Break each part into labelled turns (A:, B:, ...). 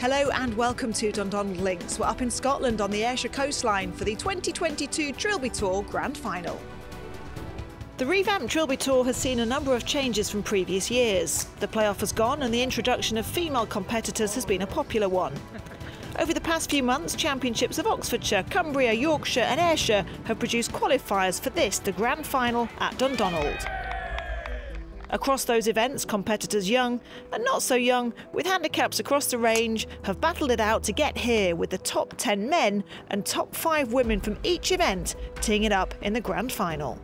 A: Hello and welcome to Dundonald Links. We're up in Scotland on the Ayrshire coastline for the 2022 Trilby Tour Grand Final. The revamped Trilby Tour has seen a number of changes from previous years. The playoff has gone and the introduction of female competitors has been a popular one. Over the past few months, championships of Oxfordshire, Cumbria, Yorkshire and Ayrshire have produced qualifiers for this, the Grand Final at Dundonald. Across those events, competitors young and not so young, with handicaps across the range, have battled it out to get here with the top 10 men and top 5 women from each event teeing it up in the grand final.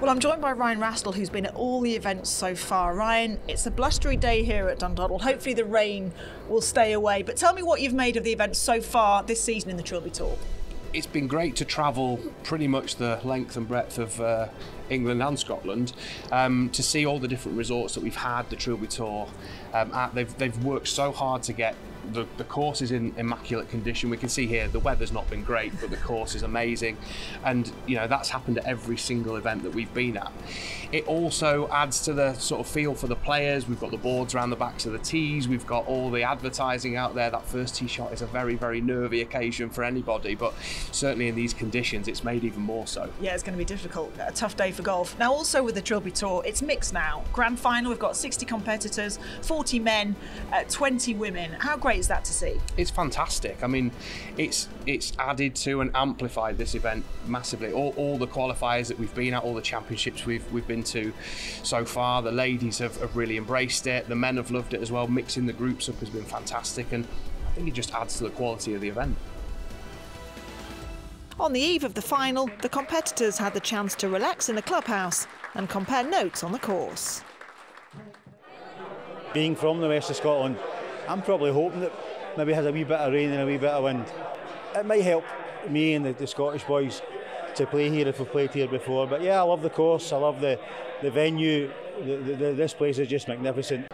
A: Well, I'm joined by Ryan Rastell, who's been at all the events so far. Ryan, it's a blustery day here at Dundonald. Hopefully, the rain will stay away. But tell me what you've made of the events so far this season in the Trilby Tour.
B: It's been great to travel pretty much the length and breadth of uh, England and Scotland um, to see all the different resorts that we've had the Trilby Tour um, at. They've, they've worked so hard to get the, the course is in immaculate condition. We can see here the weather's not been great, but the course is amazing. And, you know, that's happened at every single event that we've been at. It also adds to the sort of feel for the players. We've got the boards around the backs of the tees, we've got all the advertising out there. That first tee shot is a very, very nervy occasion for anybody, but certainly in these conditions, it's made even more so.
A: Yeah, it's going to be difficult. A tough day for golf. Now, also with the Trilby Tour, it's mixed now. Grand final, we've got 60 competitors, 40 men, uh, 20 women. How great is that to see?
B: It's fantastic. I mean, it's it's added to and amplified this event massively. All, all the qualifiers that we've been at, all the championships we've we've been to so far, the ladies have, have really embraced it. The men have loved it as well. Mixing the groups up has been fantastic, and I think it just adds to the quality of the event.
A: On the eve of the final, the competitors had the chance to relax in the clubhouse and compare notes on the course.
C: Being from the west of Scotland, I'm probably hoping that maybe has a wee bit of rain and a wee bit of wind. It might help me and the, the Scottish boys to play here if we've played here before. But yeah, I love the course. I love the the venue. The, the, this place is just magnificent.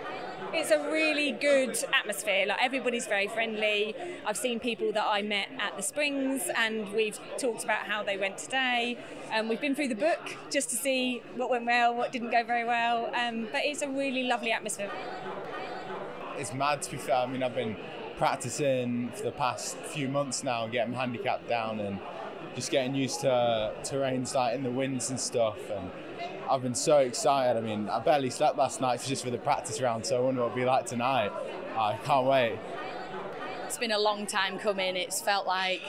D: It's a really good atmosphere. Like everybody's very friendly. I've seen people that I met at the Springs, and we've talked about how they went today. Um, we've been through the book just to see what went well, what didn't go very well. Um, but it's a really lovely atmosphere.
E: It's mad to be fair. I mean, I've been practicing for the past few months now, getting handicapped down and just getting used to terrains like in the winds and stuff. And I've been so excited. I mean, I barely slept last night just for the practice round, so I wonder what it'll be like tonight. I can't wait.
F: It's been a long time coming. It's felt like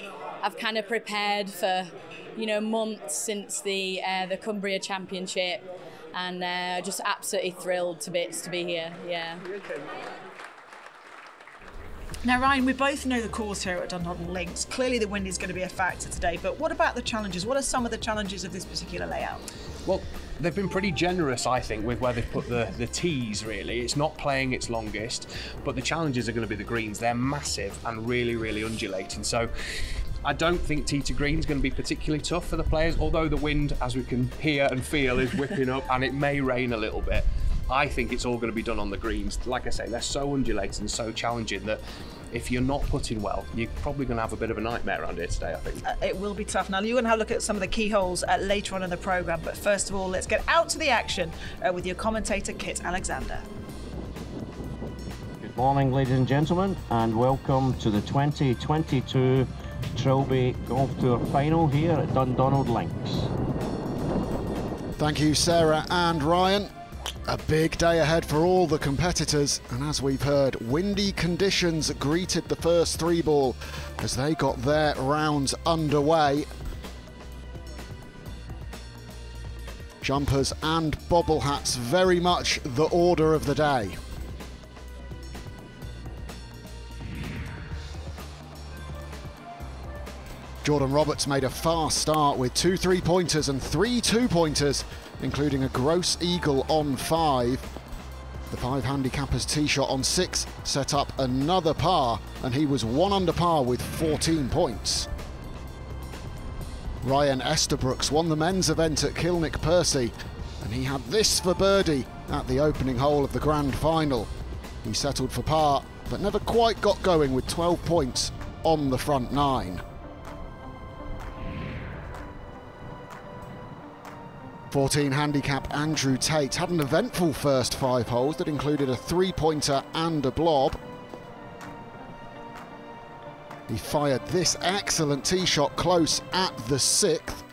F: I've kind of prepared for, you know, months since the uh, the Cumbria Championship, and uh, just absolutely thrilled to bits to be here. Yeah.
A: Now, Ryan, we both know the course here at Dundonald Links. Clearly, the wind is going to be a factor today, but what about the challenges? What are some of the challenges of this particular layout?
B: Well, they've been pretty generous, I think, with where they've put the, the tees, really. It's not playing its longest, but the challenges are going to be the greens. They're massive and really, really undulating. So I don't think tee to green is going to be particularly tough for the players, although the wind, as we can hear and feel, is whipping up and it may rain a little bit. I think it's all going to be done on the greens. Like I say, they're so undulating and so challenging that if you're not putting well, you're probably going to have a bit of a nightmare around here today, I think.
A: Uh, it will be tough. Now, you're going to have a look at some of the key holes uh, later on in the programme, but first of all, let's get out to the action uh, with your commentator, Kit Alexander.
G: Good morning, ladies and gentlemen, and welcome to the 2022 Trilby Golf Tour final here at Dundonald Links.
H: Thank you, Sarah and Ryan. A big day ahead for all the competitors, and as we've heard, windy conditions greeted the first three ball as they got their rounds underway. Jumpers and bobble hats very much the order of the day. Jordan Roberts made a fast start with two three pointers and three two pointers including a gross eagle on five. The five handicappers tee shot on six set up another par, and he was one under par with 14 points. Ryan Estabrooks won the men's event at Kilnwick Percy, and he had this for birdie at the opening hole of the grand final. He settled for par, but never quite got going with 12 points on the front nine. 14 handicap Andrew Tate had an eventful first five holes that included a three-pointer and a blob. He fired this excellent tee shot close at the sixth.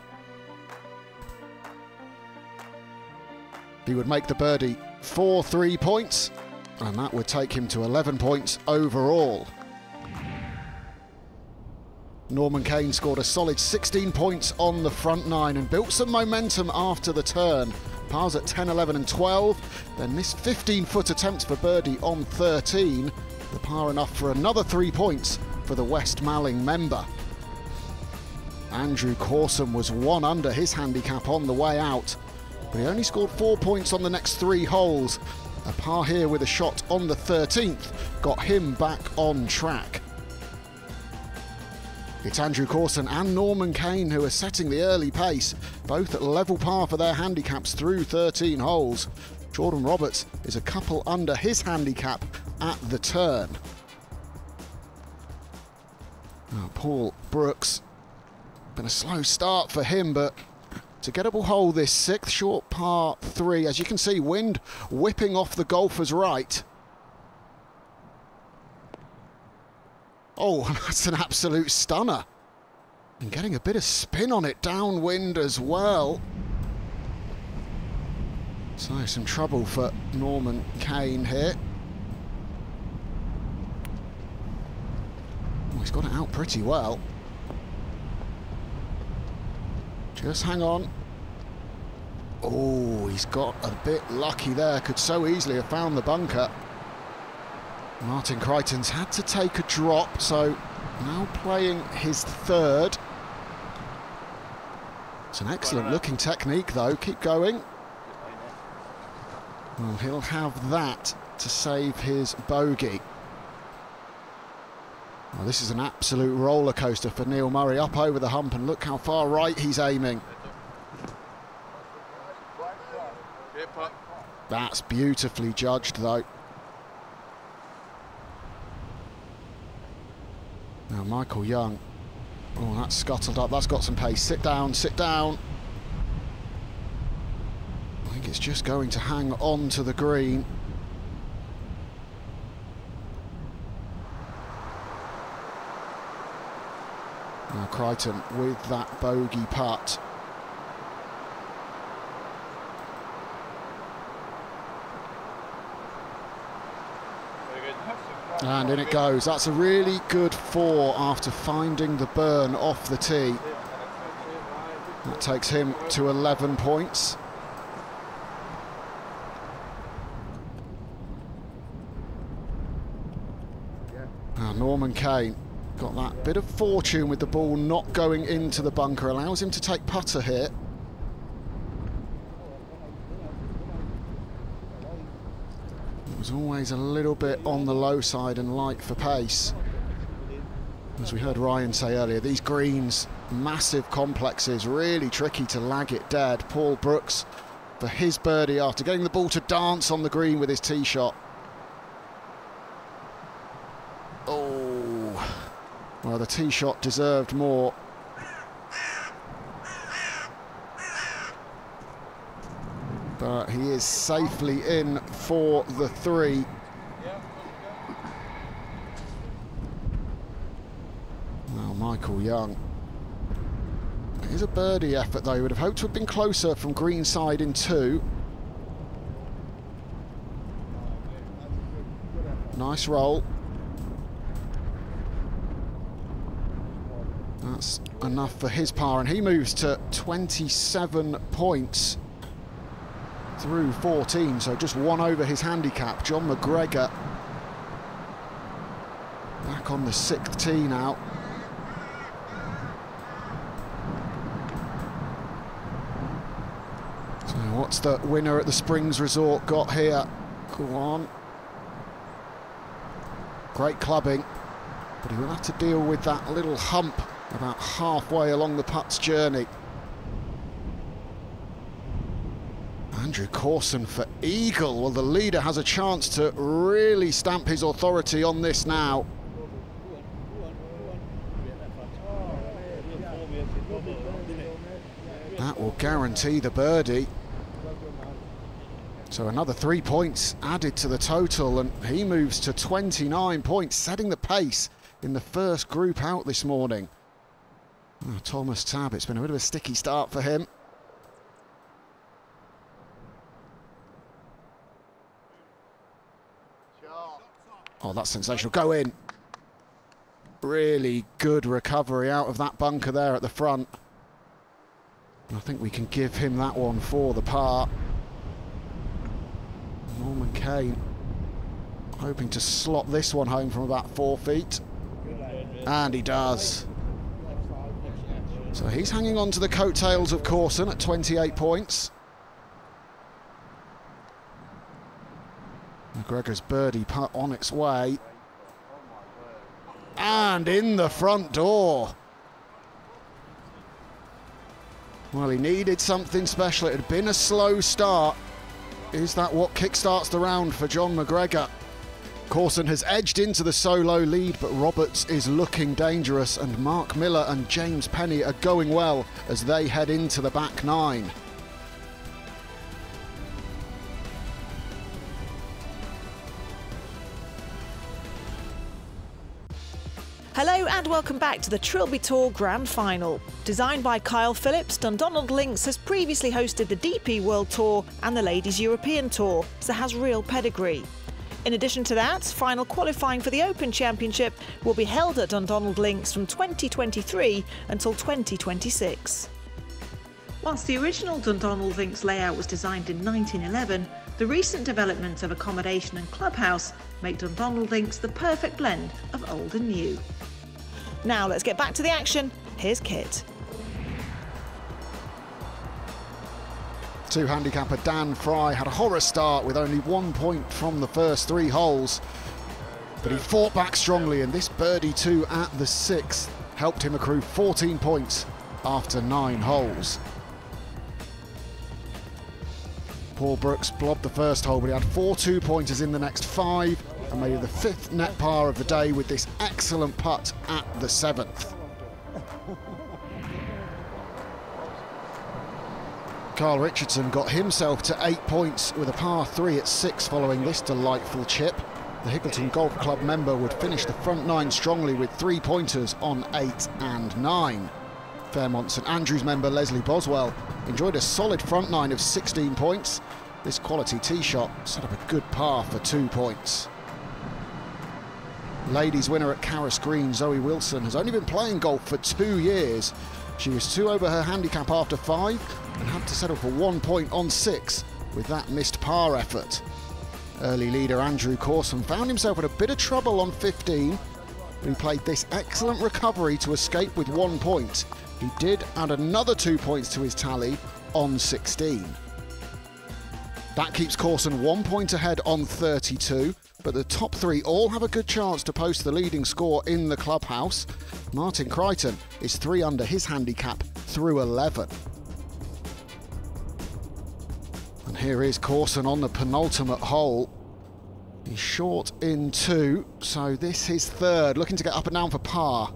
H: He would make the birdie four three points, and that would take him to 11 points overall. Norman Kane scored a solid 16 points on the front nine and built some momentum after the turn. Pars at 10, 11 and 12, then missed 15-foot attempts for birdie on 13. The par enough for another three points for the West Malling member. Andrew Corson was one under his handicap on the way out, but he only scored four points on the next three holes. A par here with a shot on the 13th got him back on track. It's Andrew Corson and Norman Kane who are setting the early pace, both at level par for their handicaps through 13 holes. Jordan Roberts is a couple under his handicap at the turn. Now, Paul Brooks, been a slow start for him, but to gettable hole this sixth short par three. As you can see, wind whipping off the golfer's right. Oh, that's an absolute stunner. And getting a bit of spin on it downwind as well. So some trouble for Norman Kane here. Oh, he's got it out pretty well. Just hang on. Oh, he's got a bit lucky there. Could so easily have found the bunker. Martin Crichton's had to take a drop, so now playing his third. It's an excellent looking technique though, keep going. Well, he'll have that to save his bogey. Well, this is an absolute roller coaster for Neil Murray up over the hump and look how far right he's aiming. That's beautifully judged though. Now Michael Young. Oh, that's scuttled up. That's got some pace. Sit down, sit down. I think it's just going to hang on to the green. Now Crichton with that bogey putt. And in it goes. That's a really good four after finding the burn off the tee. That takes him to 11 points. Now Norman Kane got that bit of fortune with the ball not going into the bunker. Allows him to take putter here. Was always a little bit on the low side and light for pace. As we heard Ryan say earlier, these greens, massive complexes, really tricky to lag it dead. Paul Brooks for his birdie after getting the ball to dance on the green with his tee shot. Oh, well, the tee shot deserved more. He is safely in for the three. Now Michael Young. Here's a birdie effort though. He would have hoped to have been closer from greenside in two. Nice roll. That's enough for his par and he moves to 27 points through 14, so just one over his handicap. John McGregor back on the sixth tee now. So what's the winner at the Springs Resort got here? Go on. Great clubbing, but he will have to deal with that little hump about halfway along the putt's journey. Andrew Corson for Eagle. Well, the leader has a chance to really stamp his authority on this now. That will guarantee the birdie. So another three points added to the total, and he moves to 29 points, setting the pace in the first group out this morning. Oh, Thomas Tabb, it's been a bit of a sticky start for him. Oh, that's sensational. Go in. Really good recovery out of that bunker there at the front. I think we can give him that one for the par. Norman Kane hoping to slot this one home from about four feet. And he does. So he's hanging on to the coattails of Corson at 28 points. McGregor's birdie putt on its way. And in the front door. Well, he needed something special. It had been a slow start. Is that what kickstarts the round for John McGregor? Corson has edged into the solo lead, but Roberts is looking dangerous, and Mark Miller and James Penny are going well as they head into the back nine.
A: Hello and welcome back to the Trilby Tour Grand Final. Designed by Kyle Phillips, Dundonald Links has previously hosted the DP World Tour and the Ladies European Tour, so has real pedigree. In addition to that, final qualifying for the Open Championship will be held at Dundonald Links from 2023 until 2026. Whilst the original Dundonald Links layout was designed in 1911, the recent developments of accommodation and clubhouse make Dundonald Links the perfect blend of old and new. Now let's get back to the action. Here's Kit.
H: Two handicapper Dan Fry had a horror start with only one point from the first three holes. But he fought back strongly and this birdie two at the sixth helped him accrue 14 points after nine holes. Paul Brooks blobbed the first hole, but he had four two-pointers in the next five and made the fifth net par of the day with this excellent putt at the seventh. Carl Richardson got himself to eight points with a par three at six following this delightful chip. The Hickleton Golf Club member would finish the front nine strongly with three pointers on eight and nine. Fairmont St Andrews member Leslie Boswell enjoyed a solid front nine of 16 points. This quality tee shot set up a good par for two points. Ladies winner at Carus Green, Zoe Wilson, has only been playing golf for two years. She was two over her handicap after five and had to settle for one point on six with that missed par effort. Early leader Andrew Corson found himself in a bit of trouble on 15, but he played this excellent recovery to escape with one point. He did add another two points to his tally on 16. That keeps Corson one point ahead on 32, but the top three all have a good chance to post the leading score in the clubhouse. Martin Crichton is three under his handicap through 11. And here is Corson on the penultimate hole. He's short in two, so this is third, looking to get up and down for par.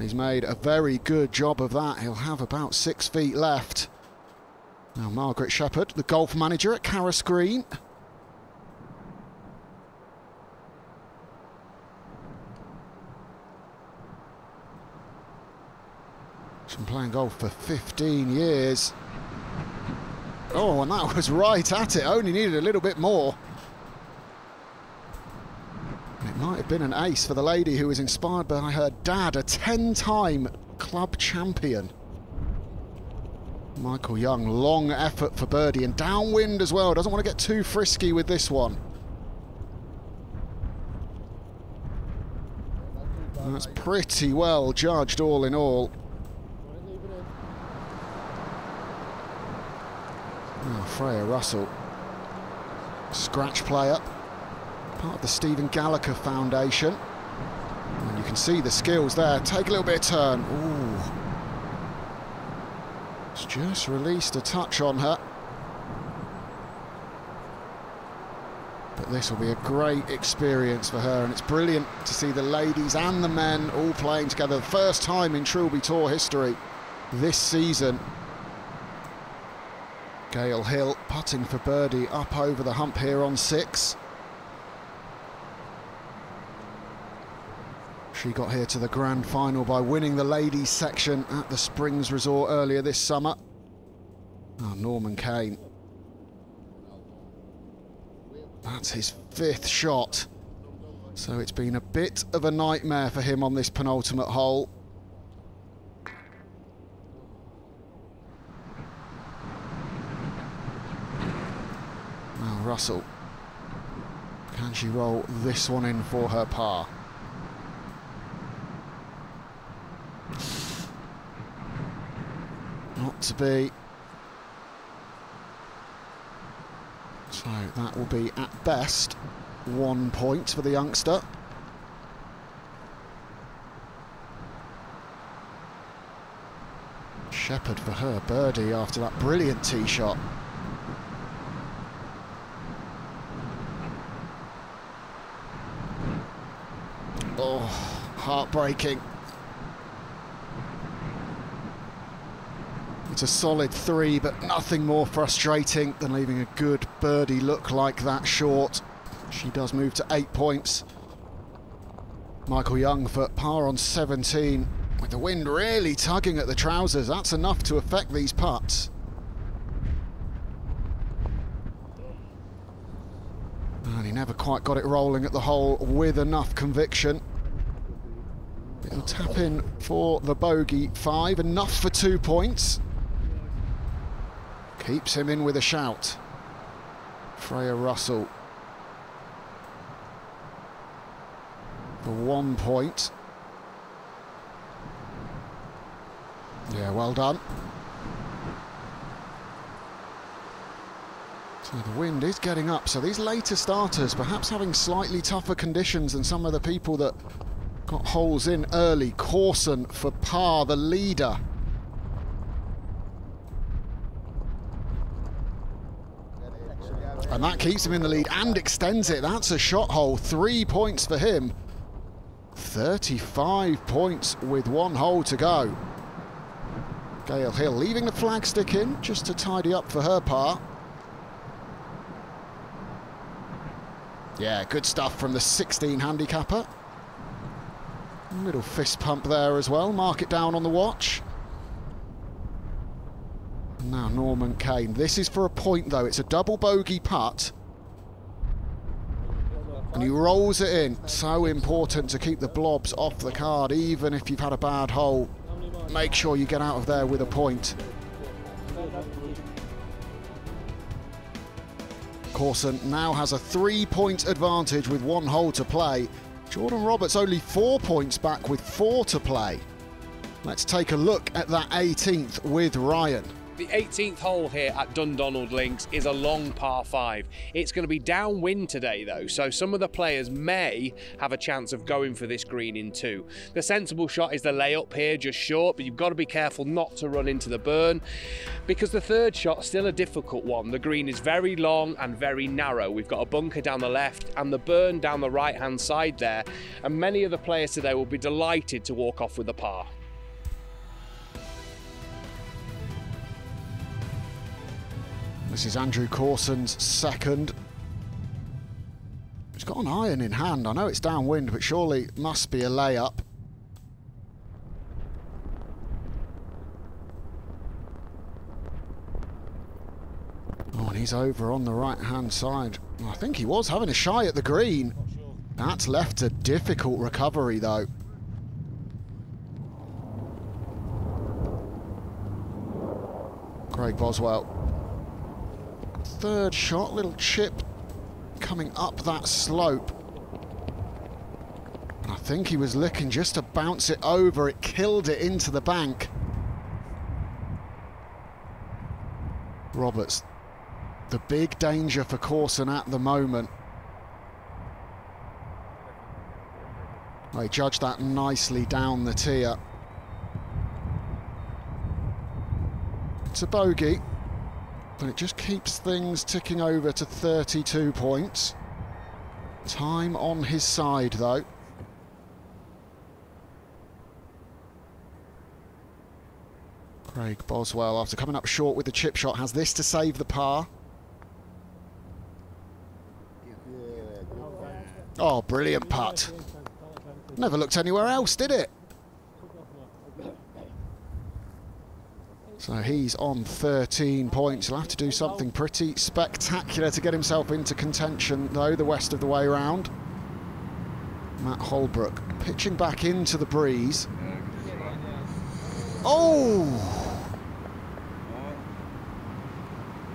H: He's made a very good job of that. He'll have about six feet left. Now Margaret Shepherd, the golf manager at Carus Green. She's been playing golf for 15 years. Oh, and that was right at it. Only needed a little bit more. Might have been an ace for the lady who was inspired by her dad, a 10-time club champion. Michael Young, long effort for birdie and downwind as well. Doesn't want to get too frisky with this one. That's pretty well judged all in all. Oh, Freya Russell. Scratch player. Part of the Stephen Gallagher Foundation. And you can see the skills there. Take a little bit of turn. Ooh. It's just released a touch on her. But this will be a great experience for her, and it's brilliant to see the ladies and the men all playing together. The first time in Trilby Tour history this season. Gail Hill putting for birdie up over the hump here on six. She got here to the grand final by winning the ladies section at the Springs Resort earlier this summer. Oh, Norman Kane. That's his fifth shot. So it's been a bit of a nightmare for him on this penultimate hole. Now Russell. Can she roll this one in for her par? To be. So that will be at best one point for the youngster. Shepherd for her birdie after that brilliant tee shot. Oh, heartbreaking. It's a solid three, but nothing more frustrating than leaving a good birdie look like that short. She does move to eight points. Michael Young for par on 17. With the wind really tugging at the trousers, that's enough to affect these putts. And he never quite got it rolling at the hole with enough conviction. It'll tap in for the bogey five, enough for two points. Keeps him in with a shout. Freya Russell for one point. Yeah, well done. So the wind is getting up, so these later starters perhaps having slightly tougher conditions than some of the people that got holes in early. Corson for par, the leader. And that keeps him in the lead and extends it. That's a shot hole. Three points for him. 35 points with one hole to go. Gail Hill leaving the flagstick in just to tidy up for her par. Yeah, good stuff from the 16 handicapper. Little fist pump there as well. Mark it down on the watch. Now Norman Kane. This is for a point though. It's a double bogey putt. And he rolls it in. So important to keep the blobs off the card, even if you've had a bad hole. Make sure you get out of there with a point. Corson now has a three-point advantage with one hole to play. Jordan Roberts only four points back with four to play. Let's take a look at that 18th with Ryan.
B: The 18th hole here at Dundonald Links is a long par 5. It's going to be downwind today though, so some of the players may have a chance of going for this green in two. The sensible shot is the layup here, just short, but you've got to be careful not to run into the burn because the third shot still a difficult one. The green is very long and very narrow. We've got a bunker down the left and the burn down the right hand side there, and many of the players today will be delighted to walk off with a par.
H: This is Andrew Corson's second. He's got an iron in hand. I know it's downwind, but surely must be a layup. Oh, and he's over on the right-hand side. I think he was having a shy at the green. That's left a difficult recovery, though. Craig Boswell third shot, little chip coming up that slope. I think he was looking just to bounce it over. It killed it into the bank. Roberts, the big danger for Corson at the moment. They judged that nicely down the tier. It's a bogey but it just keeps things ticking over to 32 points. Time on his side, though. Craig Boswell, after coming up short with the chip shot, has this to save the par. Oh, brilliant putt. Never looked anywhere else, did it? So he's on 13 points. He'll have to do something pretty spectacular to get himself into contention, though, the west of the way round. Matt Holbrook pitching back into the breeze. Oh!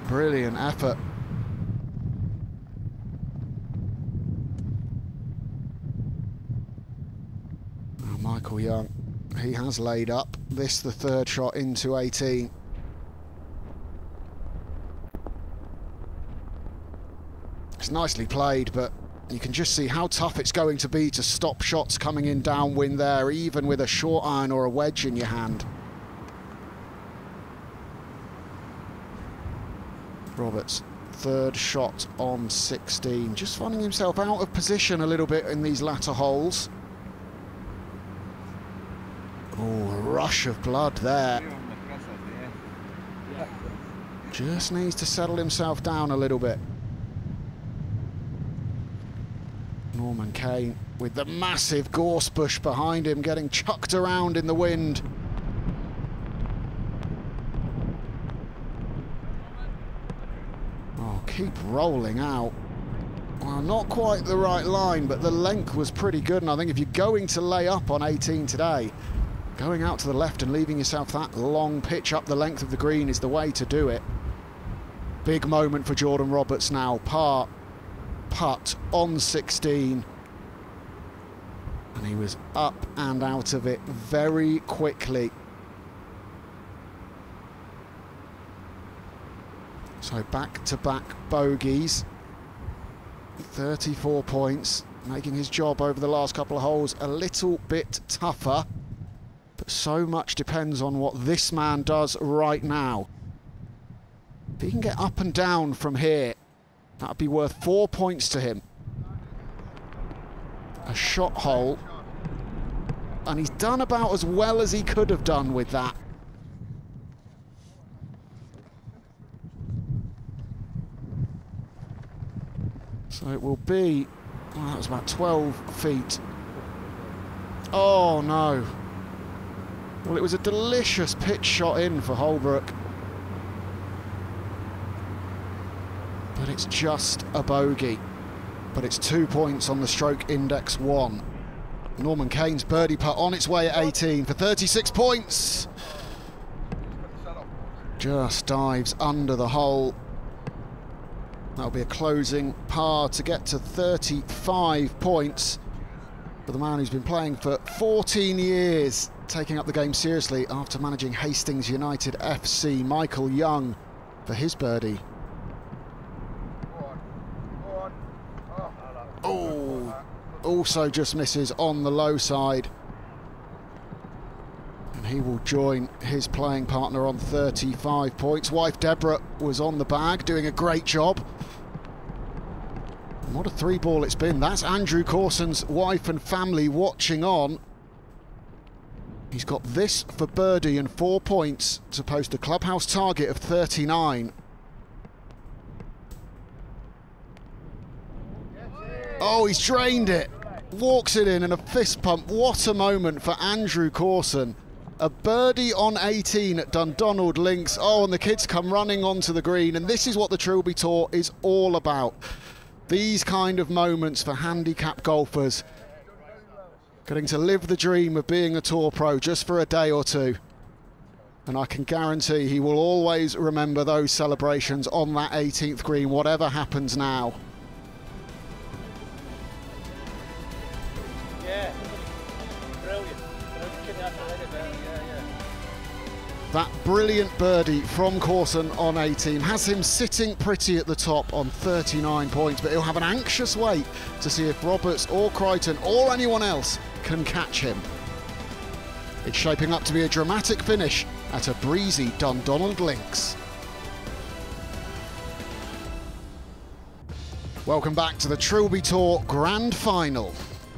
H: Brilliant effort. Now Michael Young, he has laid up. This the third shot into 18. It's nicely played, but you can just see how tough it's going to be to stop shots coming in downwind there, even with a short iron or a wedge in your hand. Roberts, third shot on 16, just finding himself out of position a little bit in these latter holes. Oh, a rush of blood there. Just needs to settle himself down a little bit. Norman Kane with the massive gorse bush behind him getting chucked around in the wind. Oh, keep rolling out. Well, not quite the right line, but the length was pretty good. And I think if you're going to lay up on 18 today, going out to the left and leaving yourself that long pitch up the length of the green is the way to do it. Big moment for Jordan Roberts now. Par putt on 16. And he was up and out of it very quickly. So back-to-back -back bogeys. 34 points, making his job over the last couple of holes a little bit tougher. So much depends on what this man does right now. If he can get up and down from here, that would be worth four points to him. A shot hole. And he's done about as well as he could have done with that. So it will be, well, that was about 12 feet. Oh no. Well, it was a delicious pitch shot in for Holbrook. But it's just a bogey. But it's two points on the stroke index one. Norman Kane's birdie putt on its way at 18 for 36 points. Just dives under the hole. That'll be a closing par to get to 35 points for the man who's been playing for 14 years, taking up the game seriously after managing Hastings United FC. Michael Young for his birdie. Oh, also just misses on the low side. And he will join his playing partner on 35 points. Wife Deborah was on the bag, doing a great job. What a three ball it's been. That's Andrew Corson's wife and family watching on. He's got this for birdie and four points to post a clubhouse target of 39. Oh, he's drained it. Walks it in and a fist pump. What a moment for Andrew Corson. A birdie on 18 at Dundonald Links. Oh, and the kids come running onto the green. And this is what the Trilby Tour is all about. These kind of moments for handicap golfers. Getting to live the dream of being a Tour Pro just for a day or two. And I can guarantee he will always remember those celebrations on that 18th green, whatever happens now. That brilliant birdie from Corson on 18 has him sitting pretty at the top on 39 points, but he'll have an anxious wait to see if Roberts or Crichton or anyone else can catch him. It's shaping up to be a dramatic finish at a breezy Dundonald Links. Welcome back to the Trilby Tour Grand Final.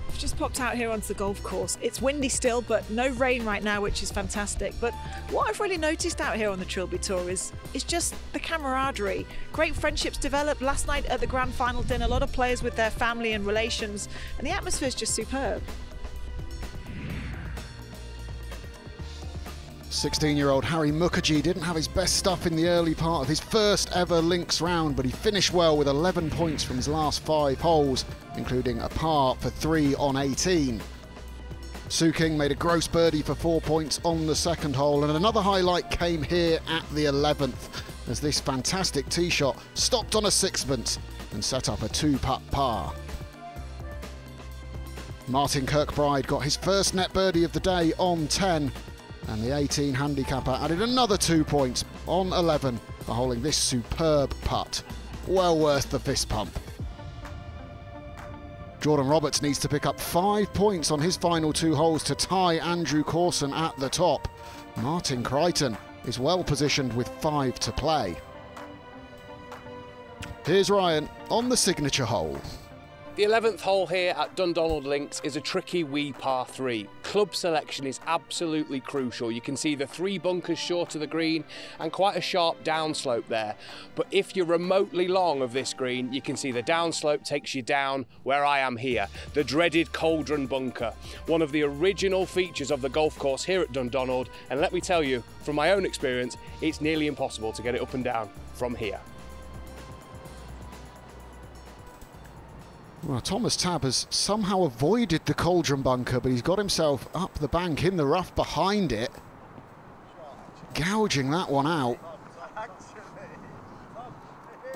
A: I've just popped out here onto the golf course. It's windy still, but no rain right now, which is fantastic. But what I've really noticed out here on the Trilby Tour is, is just the camaraderie. Great friendships developed last night at the grand final dinner, a lot of players with their family and relations, and the atmosphere is just superb.
H: 16-year-old Harry Mukherjee didn't have his best stuff in the early part of his first ever links round, but he finished well with 11 points from his last five holes, including a par for three on 18. Soo King made a gross birdie for four points on the second hole, and another highlight came here at the 11th, as this fantastic tee shot stopped on a sixpence and set up a two-putt par. Martin Kirkbride got his first net birdie of the day on 10, and the 18 handicapper added another two points on 11 for holding this superb putt. Well worth the fist pump. Jordan Roberts needs to pick up five points on his final two holes to tie Andrew Corson at the top. Martin Crichton is well positioned with five to play. Here's Ryan on the signature hole.
B: The 11th hole here at Dundonald Links is a tricky wee par 3. Club selection is absolutely crucial. You can see the three bunkers short of the green and quite a sharp downslope there. But if you're remotely long of this green, you can see the downslope takes you down where I am here, the dreaded Cauldron Bunker, one of the original features of the golf course here at Dundonald. And let me tell you, from my own experience, it's nearly impossible to get it up and down from here.
H: Well, Thomas Tabb has somehow avoided the cauldron bunker, but he's got himself up the bank in the rough behind it. Gouging that one out.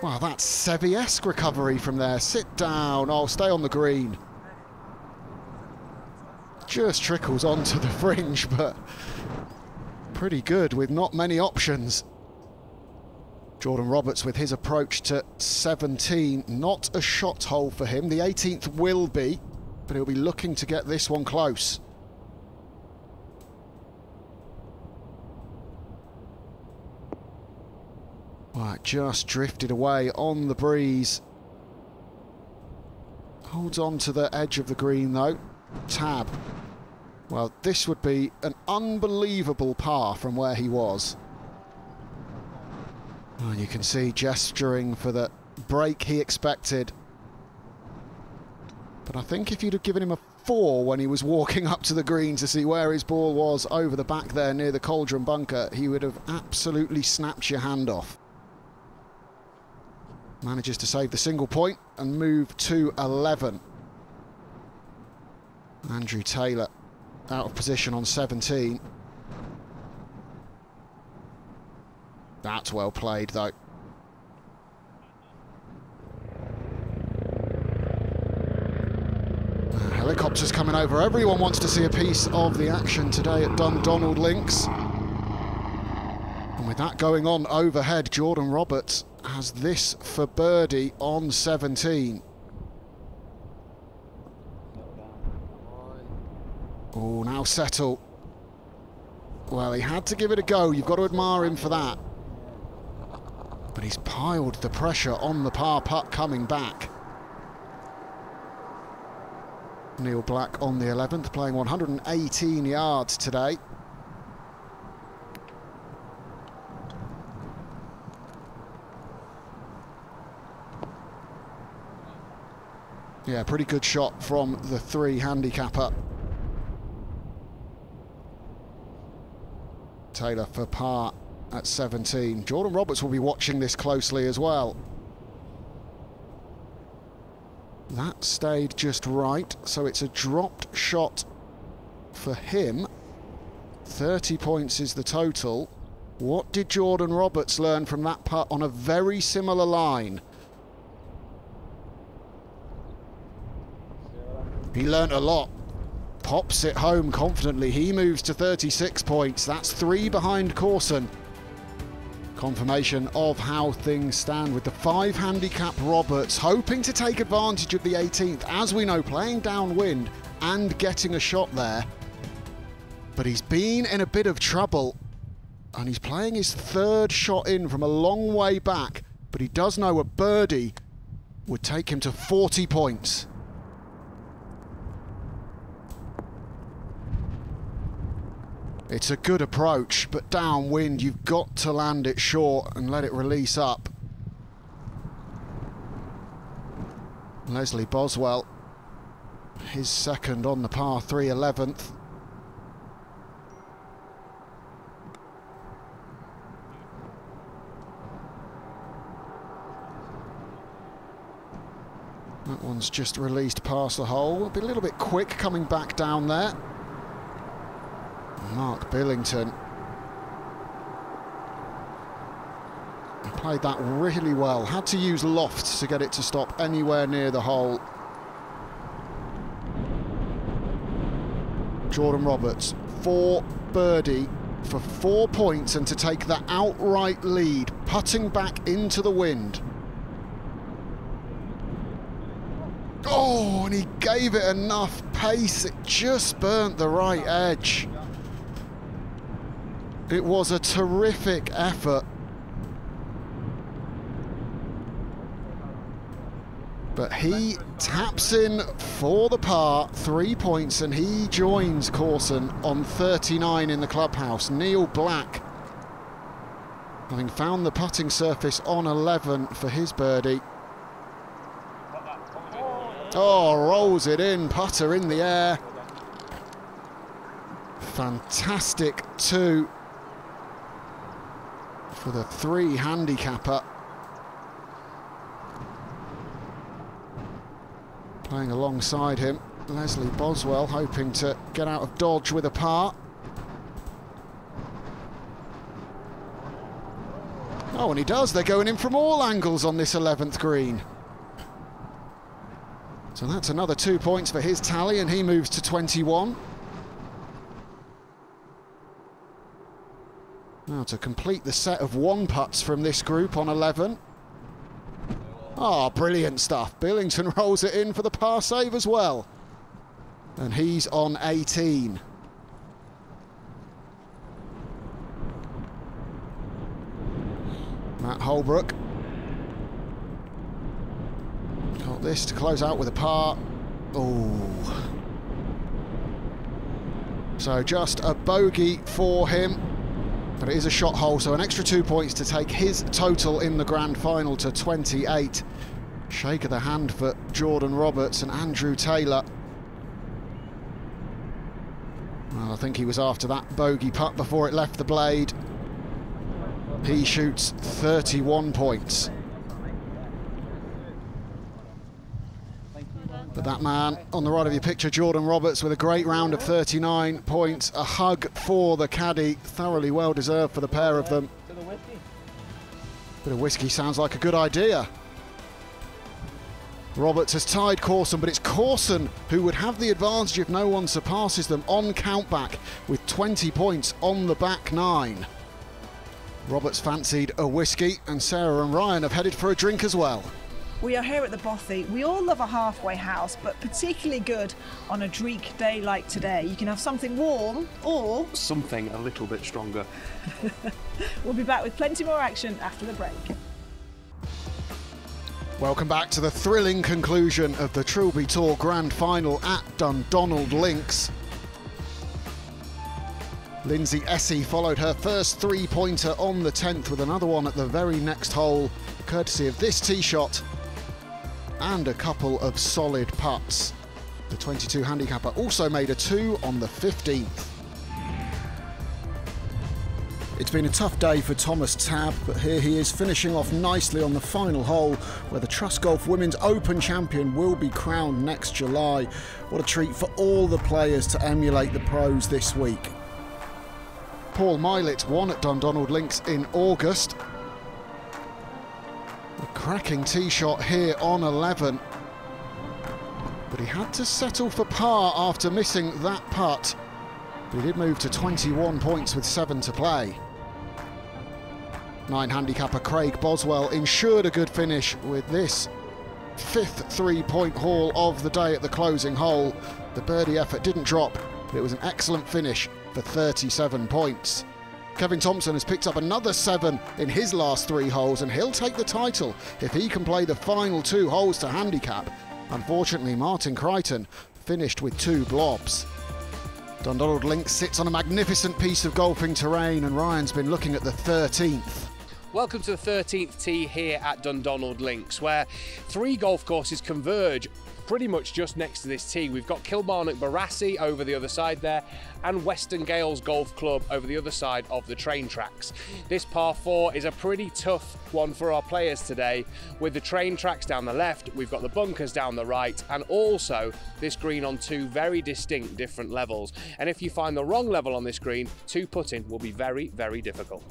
H: Wow, that's Seve-esque recovery from there. Sit down. Oh, stay on the green. Just trickles onto the fringe, but pretty good with not many options. Jordan Roberts with his approach to 17. Not a shot hole for him. The 18th will be, but he'll be looking to get this one close. Right, just drifted away on the breeze. Holds on to the edge of the green though. Tabb. Well, this would be an unbelievable par from where he was. And you can see gesturing for the break he expected. But I think if you'd have given him a four when he was walking up to the green to see where his ball was over the back there near the cauldron bunker, he would have absolutely snapped your hand off. Manages to save the single point and move to 11. Andrew Taylor out of position on 17. That's well played, though. Helicopters coming over. Everyone wants to see a piece of the action today at Dundonald Links. And with that going on overhead, Jordan Roberts has this for birdie on 17. Oh, now settle. Well, he had to give it a go. You've got to admire him for that but he's piled the pressure on the par putt coming back. Neil Black on the 11th, playing 118 yards today. Yeah, pretty good shot from the three handicapper. Taylor for par at 17. Jordan Roberts will be watching this closely as well. That stayed just right, so it's a dropped shot for him. 30 points is the total. What did Jordan Roberts learn from that putt on a very similar line? He learnt a lot. Pops it home confidently. He moves to 36 points. That's three behind Corson. Confirmation of how things stand with the five handicap Roberts hoping to take advantage of the 18th, as we know, playing downwind and getting a shot there. But he's been in a bit of trouble and he's playing his third shot in from a long way back, but he does know a birdie would take him to 40 points. It's a good approach, but downwind, you've got to land it short and let it release up. Leslie Boswell, his second on the par 3 11th. That one's just released past the hole. It'll be a little bit quick coming back down there. Mark Billington played that really well. Had to use loft to get it to stop anywhere near the hole. Jordan Roberts, four birdie for four points and to take the outright lead, putting back into the wind. Oh, and he gave it enough pace, it just burnt the right edge. It was a terrific effort. But he taps in for the par, three points, and he joins Corson on 39 in the clubhouse. Neil Black, having found the putting surface on 11 for his birdie. Oh, rolls it in, putter in the air. Fantastic two for the three handicapper. Playing alongside him, Leslie Boswell hoping to get out of dodge with a par. Oh, and he does. They're going in from all angles on this 11th green. So that's another two points for his tally, and he moves to 21. Now to complete the set of one putts from this group on 11. Oh, brilliant stuff. Billington rolls it in for the par save as well. And he's on 18. Matt Holbrook. Got this to close out with a par. Oh. So just a bogey for him but it is a shot hole, so an extra two points to take his total in the grand final to 28. Shake of the hand for Jordan Roberts and Andrew Taylor. Well, I think he was after that bogey putt before it left the blade. He shoots 31 points. But that man on the right of your picture, Jordan Roberts, with a great round of 39 points. A hug for the caddy, thoroughly well deserved for the pair of them. Bit of whiskey sounds like a good idea. Roberts has tied Corson, but it's Corson who would have the advantage if no one surpasses them on countback with 20 points on the back nine. Roberts fancied a whiskey, and Sarah and Ryan have headed for a drink as well.
A: We are here at the Bothy. We all love a halfway house, but particularly good on a dreich day like today. You can have something warm or
B: something a little bit stronger.
A: we'll be back with plenty more action after the break.
H: Welcome back to the thrilling conclusion of the Trilby Tour Grand Final at Dundonald Links. Lindsay Essie followed her first three-pointer on the 10th with another one at the very next hole, courtesy of this tee shot and a couple of solid putts. The 22 handicapper also made a two on the 15th. It's been a tough day for Thomas Tabb, but here he is finishing off nicely on the final hole where the Trust Golf Women's Open champion will be crowned next July. What a treat for all the players to emulate the pros this week. Paul Milett won at Dundonald Links in August a cracking tee shot here on 11. But he had to settle for par after missing that putt. But he did move to 21 points with seven to play. Nine handicapper Craig Boswell ensured a good finish with this fifth three-point haul of the day at the closing hole. The birdie effort didn't drop, but it was an excellent finish for 37 points. Kevin Thompson has picked up another seven in his last three holes, and he'll take the title if he can play the final two holes to handicap. Unfortunately, Martin Crichton finished with two blobs. Dundonald Links sits on a magnificent piece of golfing terrain and Ryan's been looking at the 13th.
B: Welcome to the 13th tee here at Dundonald Links, where three golf courses converge pretty much just next to this tee. We've got Kilmarnock Barassie over the other side there and Western Gailes Golf Club over the other side of the train tracks. This par 4 is a pretty tough one for our players today with the train tracks down the left, we've got the bunkers down the right and also this green on two very distinct different levels. And if you find the wrong level on this green, two putting will be very, very difficult.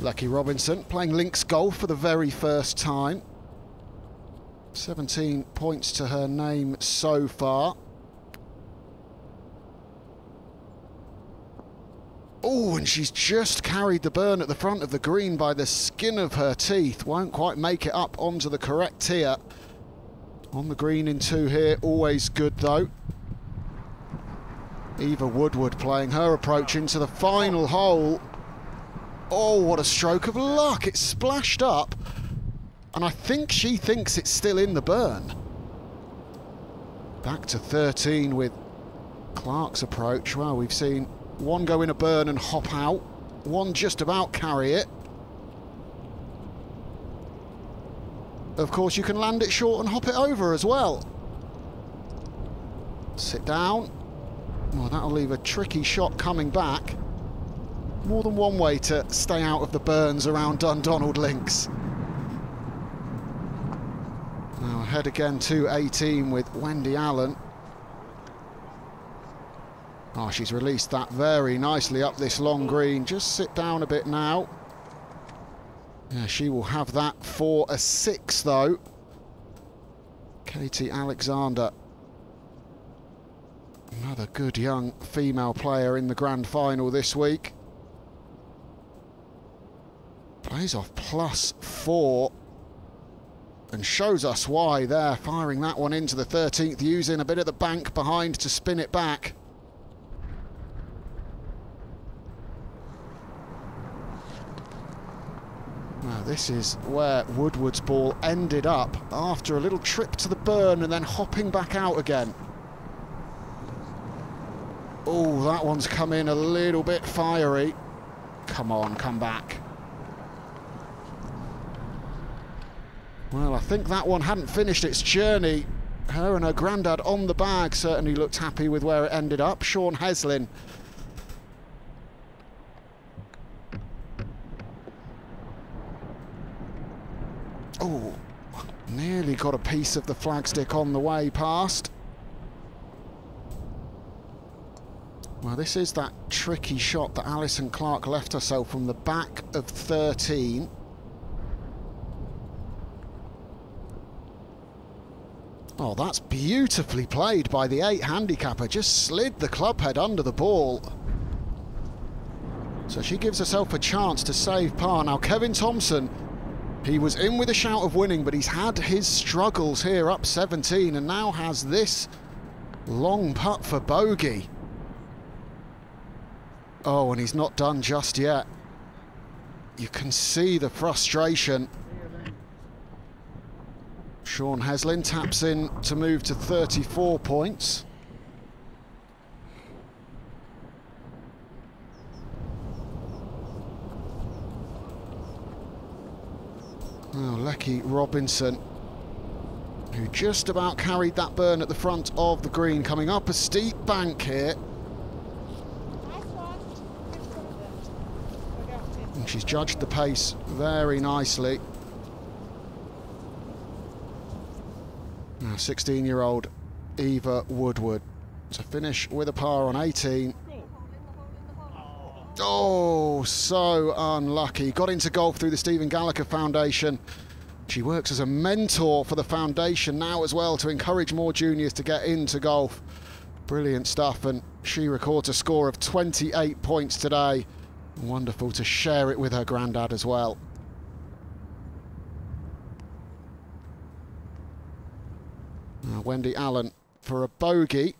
H: Lucky Robinson playing links golf for the very first time. 17 points to her name so far. Oh, and she's just carried the burn at the front of the green by the skin of her teeth. Won't quite make it up onto the correct tier. On the green in two here, always good though. Eva Woodward playing her approach into the final hole. Oh, what a stroke of luck. It splashed up. And I think she thinks it's still in the burn. Back to 13 with Clark's approach. Well, we've seen one go in a burn and hop out. One just about carry it. Of course, you can land it short and hop it over as well. Sit down. Well, that'll leave a tricky shot coming back more than one way to stay out of the burns around Dundonald Links. Now ahead again to 18 with Wendy Allen. Oh, she's released that very nicely up this long green. Just sit down a bit now. Yeah, she will have that for a six, though. Katie Alexander. Another good young female player in the grand final this week. Plays off plus four and shows us why there, firing that one into the 13th, using a bit of the bank behind to spin it back. Now this is where Woodward's ball ended up after a little trip to the burn and then hopping back out again. Oh, that one's come in a little bit fiery. Come on, come back. Well, I think that one hadn't finished its journey. Her and her granddad on the bag certainly looked happy with where it ended up. Sean Heslin. Oh, nearly got a piece of the flagstick on the way past. Well, this is that tricky shot that Alison Clark left herself from the back of 13. Oh, that's beautifully played by the eight handicapper. Just slid the club head under the ball. So she gives herself a chance to save par. Now, Kevin Thompson, he was in with a shout of winning, but he's had his struggles here up 17 and now has this long putt for bogey. Oh, and he's not done just yet. You can see the frustration Sean Heslin taps in to move to 34 points. Oh, Lecky Robinson, who just about carried that burn at the front of the green, coming up a steep bank here. And she's judged the pace very nicely. Now 16-year-old Eva Woodward to finish with a par on 18. Oh, so unlucky. Got into golf through the Stephen Gallagher Foundation. She works as a mentor for the foundation now as well to encourage more juniors to get into golf. Brilliant stuff, and she records a score of 28 points today. Wonderful to share it with her granddad as well. Wendy Allen for a bogey.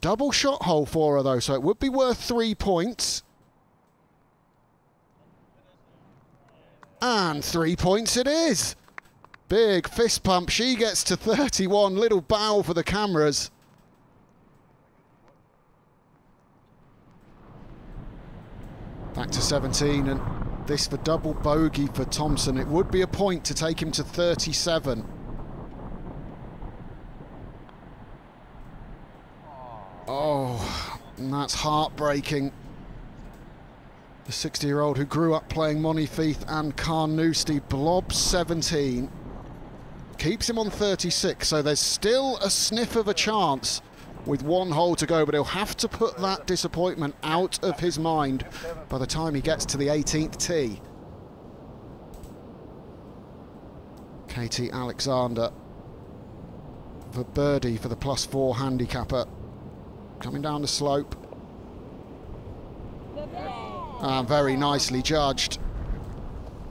H: Double shot hole for her, though, so it would be worth three points. And three points it is. Big fist pump. She gets to 31. Little bow for the cameras. Back to 17 and this for double bogey for Thompson. It would be a point to take him to 37. Oh, that's heartbreaking. The 60-year-old who grew up playing Monifieth and Carnoustie, Blob 17, keeps him on 36, so there's still a sniff of a chance with one hole to go, but he'll have to put that disappointment out of his mind by the time he gets to the 18th tee. Katie Alexander for birdie for the plus four handicapper. Coming down the slope. Ah, very nicely judged.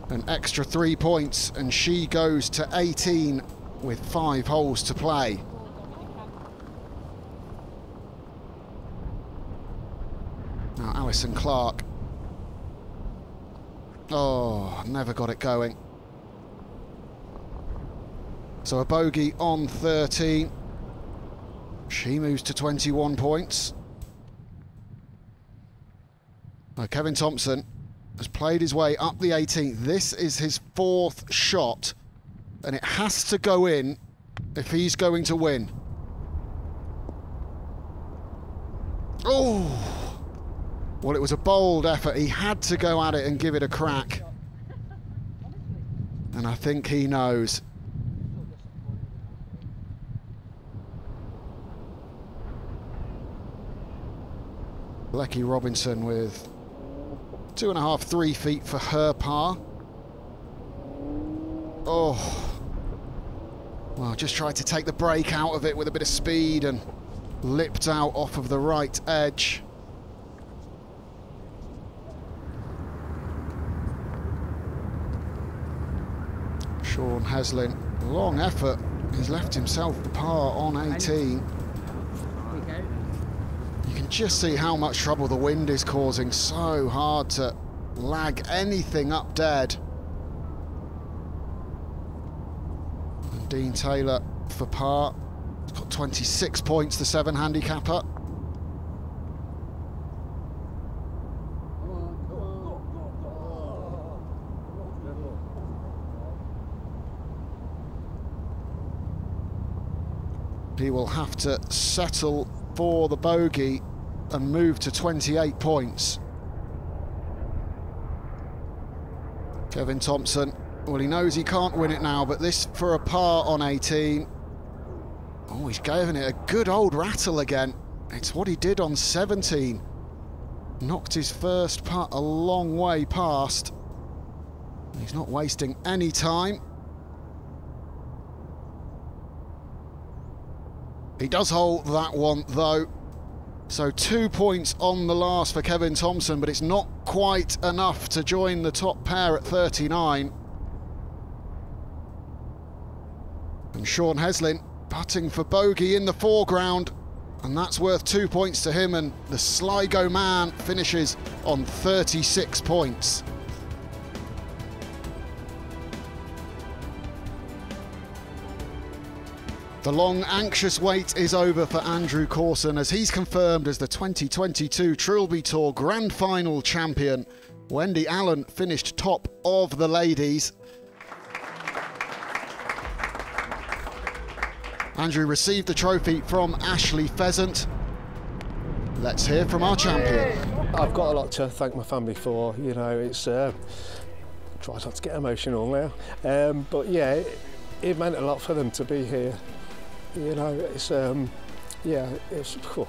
H: An extra three points, and she goes to 18 with five holes to play. Now Alison Clark. Oh, never got it going. So a bogey on 13. She moves to 21 points. Now Kevin Thompson has played his way up the 18th. This is his fourth shot, and it has to go in if he's going to win. Oh! Well, it was a bold effort. He had to go at it and give it a crack. And I think he knows. Lecky Robinson with two and a half, three feet for her par. Oh. Well, just tried to take the break out of it with a bit of speed and lipped out off of the right edge. Sean Heslin, long effort. He's left himself the par on 18 just see how much trouble the wind is causing. So hard to lag anything up dead. And Dean Taylor for par. He's got 26 points, the seven handicapper. He will have to settle for the bogey and move to 28 points. Kevin Thompson, well, he knows he can't win it now, but this for a par on 18. Oh, he's giving it a good old rattle again. It's what he did on 17. Knocked his first putt a long way past. He's not wasting any time. He does hold that one, though. So two points on the last for Kevin Thompson, but it's not quite enough to join the top pair at 39. And Sean Heslin putting for bogey in the foreground, and that's worth two points to him, and the Sligo man finishes on 36 points. The long, anxious wait is over for Andrew Corson as he's confirmed as the 2022 Trilby Tour Grand Final champion. Wendy Allen finished top of the ladies. Andrew received the trophy from Ashley Pheasant. Let's hear from our champion.
I: I've got a lot to thank my family for. You know, it's uh, try not to get emotional now, um, but yeah, it, it meant a lot for them to be here you know, it's, um, yeah, it's, cool.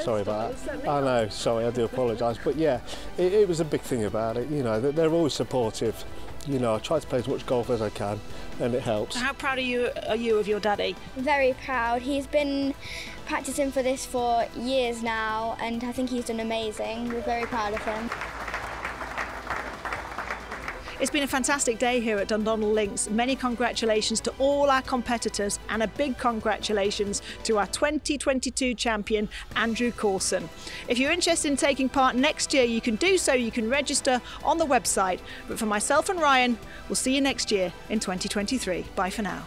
I: sorry about that. I know, sorry, I do apologise. But yeah, it, it, was a big thing about it, you know, they're always supportive. You know, I try to play as much golf as I can and it helps.
A: How proud are you, are you of your daddy?
J: Very proud. He's been practicing for this for years now and I think he's done amazing. We're very proud of him.
A: It's been a fantastic day here at Dundonald Links. Many congratulations to all our competitors and a big congratulations to our 2022 champion, Andrew Corson. If you're interested in taking part next year, you can do so. You can register on the website. But for myself and Ryan, we'll see you next year in 2023. Bye for now.